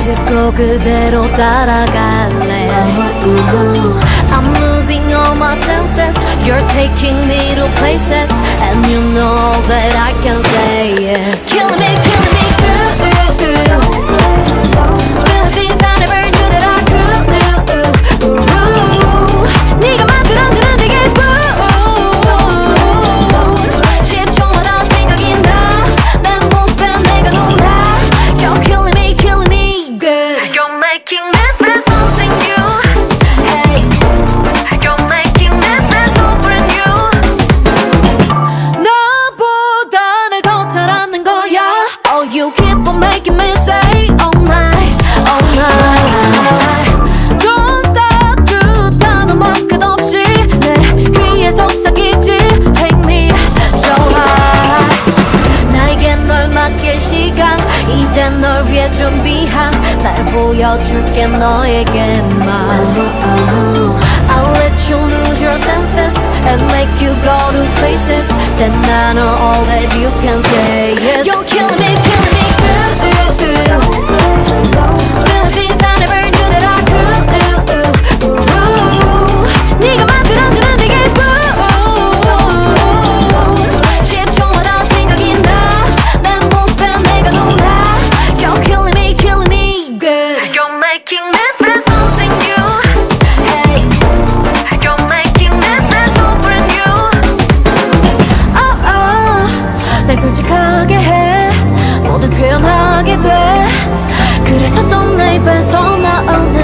듣고 그대로 따라갈래 I'm losing all my senses You're taking me to places And you know that I can say yes Killing me, killing me, 시간 이제 널 위해 준비한 날 보여줄게 너에게만 I'll let you lose your senses and make you go to places that I know all that you can say yes You're killing me Oh, oh, 솔직하게 해. 모두 표현하게 돼. 그래서 또 날 뺏어나오네.